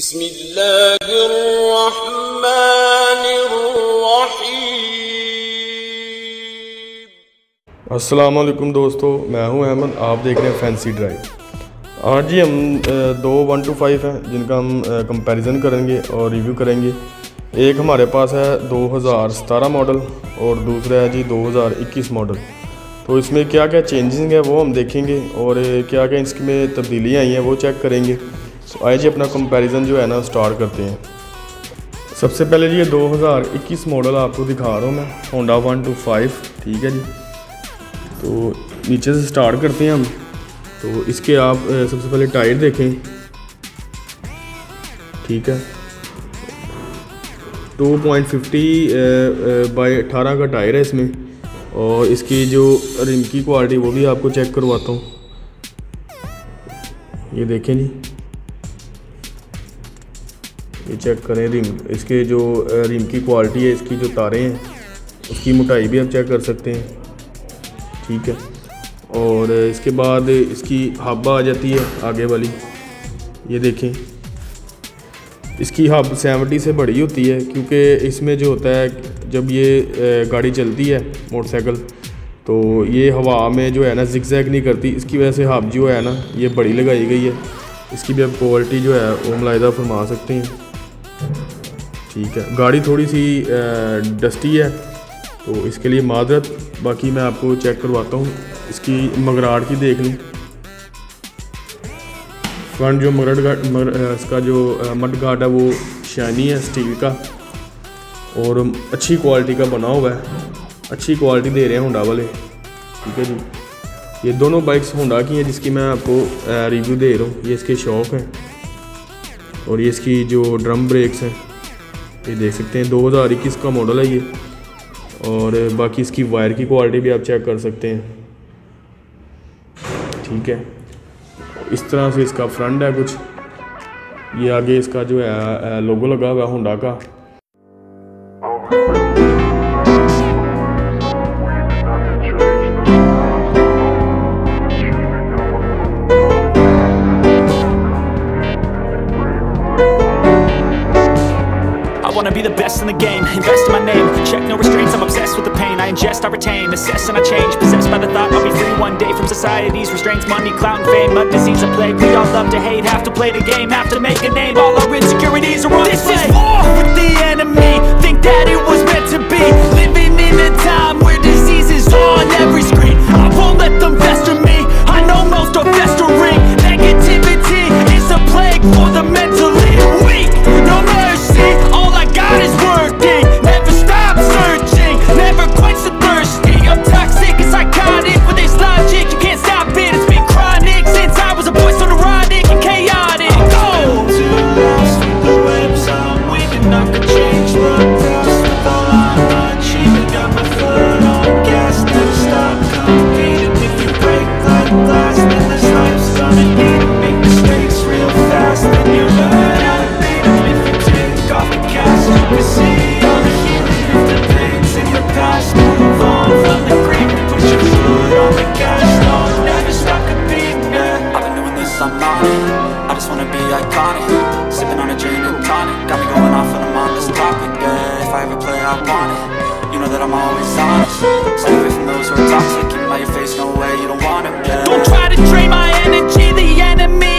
بسم الله الرحمن الرحيم. السلام علیکم دوستو، میں ہوں احمد، آپ دیکھ رہے ہیں فینسی ڈرائیو آج جی ہم دو ون ٹو فائیو ہیں، جن کا ہم کمپیریزن کریں گے اور ریویو کریں گے۔ ایک ہمارے پاس ہے دو ہزار ستارہ ماڈل اور دوسرا ہے جی دو ہزار اکیس ماڈل تو اس میں کیا کیا چینجنگ ہے وہ ہم دیکھیں گے اور کیا کیا اس میں تبدیلیاں آئی ہیں وہ چیک کریں گے۔ تو آئے جی اپنا کمپیریزن جو ہے نا سٹارٹ کرتے ہیں. سب سے پہلے جی یہ دو ہزار اکیس ماڈل آپ کو دکھا رہا ہوں میں. ہونڈا ون ٹو فائیو ٹھیک ہے جی. تو نیچے سے سٹارٹ کرتے ہیں ہم. تو اس کے آپ سب سے پہلے ٹائر دیکھیں. ٹھیک ہے. ٹو پوائنٹ ففٹی بائی اٹھارہ کا ٹائر ہے اس میں. اور اس کی جو رم کی کوالٹی وہ بھی آپ کو چیک کرواتا ہوں. یہ دیکھیں جی. چیک کریں ریم اس کے جو ریم کی کوالٹی ہے اس کی جو تاریں ہیں اس کی موٹائی بھی آپ چیک کر سکتے ہیں ٹھیک ہے اور اس کے بعد اس کی ہب آ جاتی ہے آگے والی یہ دیکھیں اس کی ہب سیونٹی سے بڑی ہوتی ہے کیونکہ اس میں جو ہوتا ہے جب یہ گاڑی چلتی ہے موٹر سائیکل تو یہ ہوا میں جو ہے نا زگ زیگ نہیں کرتی اس کی وجہ سے ہب جو ہے نا یہ بڑی لگائی گئی ہے اس کی بھی اب کوالٹی جو ہے وہ ملاحظہ فرما سکتے ہیں ٹھیک ہے۔ گاڑی تھوڑی سی ڈسٹی ہے، تو اس کے لیے معذرت۔ باقی میں آپ کو چیک کرواتا ہوں۔ اس کی مگراٹ کی دیکھ لیں۔ فرنٹ جو مگرڈ گاٹ اس کا جو مڈ گارڈ ہے، وہ شائنی ہے اسٹیل کا۔ اور اچھی کوالٹی کا بنا ہوا ہے۔ اچھی کوالٹی دے رہے ہیں ہونڈا والے۔ ٹھیک ہے جی۔ یہ دونوں بائکس ہونڈا کی ہیں، جس کی میں آپ کو ریویو دے رہا ہوں۔ یہ اس کے شوق ہیں۔ اور یہ اس کی جو ڈرم بریکس ہیں، یہ دیکھ سکتے ہیں، دو ہزار اکیس کا ماڈل ہے یہ۔ اور باقی اس کی وائر کی کوالٹی بھی آپ چیک کر سکتے ہیں۔ ٹھیک ہے۔ اس طرح سے اس کا فرنٹ ہے کچھ۔ یہ آگے اس کا جو ہے لوگو لگا ہوا ہے ہونڈا کا۔ Best in the game, invest in my name. Check no restraints, I'm obsessed with the pain. I ingest, I retain, assess and I change. Possessed by the thought I'll be free one day From society's restraints, money, clout and fame. A disease, a plague, we all love to hate. Have to play the game, have to make a name. All our insecurities are on This display ever play, I want it. You know that I'm always honest. Stay away from those who are toxic. Keep out your face, no way, you don't want it, yeah Don't try to drain my energy. The enemy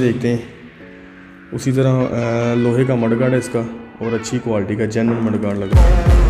دیکھتے ہیں۔ اسی طرح لوہے کا mid guard ہے اس کا اور اچھی کوالٹی کا جینون مڈ گارڈ لگا۔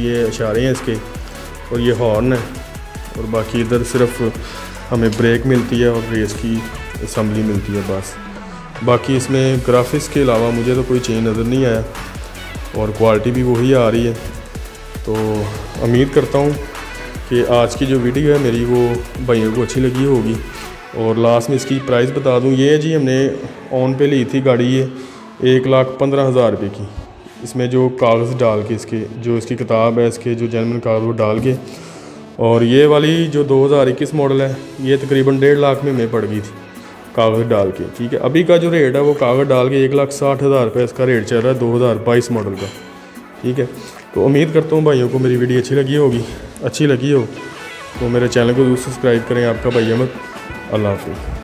یہ اشارے ہیں اس کے اور یہ ہارن ہے اور باقی ادھر صرف ہمیں بریک ملتی ہے اور ریس کی اسمبلی ملتی ہے بس۔ باقی اس میں گرافکس کے علاوہ مجھے تو کوئی چینج نظر نہیں آیا اور کوالٹی بھی وہی آ رہی ہے۔ تو امید کرتا ہوں کہ آج کی جو ویڈیو ہے میری وہ بھائیوں کو اچھی لگی ہوگی۔ اور لاسٹ میں اس کی پرائز بتا دوں۔ یہ ہے جی ہم نے آن پہ لی تھی گاڑی، یہ ایک لاکھ پندرہ ہزار روپے کی۔ اس میں جو کاغذ ڈال کے اس کے جو اس کی کتاب ہے، اس کے جو جنمن کاغذ وہ ڈال کے اور یہ والی جو دو ہزار اکیس ماڈل ہے، یہ تقریباً ڈیڑھ لاکھ میں ہمیں پڑ گئی تھی کاغذ ڈال کے، ٹھیک ہے؟ ابھی کا جو ریٹ ہے وہ کاغذ ڈال کے ایک لاکھ ساٹھ ہزار روپے اس کا ریٹ چل رہا ہے دو ہزار بائیس ماڈل کا، ٹھیک ہے؟ تو امید کرتا ہوں بھائیوں کو میری ویڈیو اچھی لگی ہوگی۔ اچھی لگی ہو تو میرے چینل کو ضرور سبسکرائب کریں آپ کا بھائی احمد۔ اللہ حافظ۔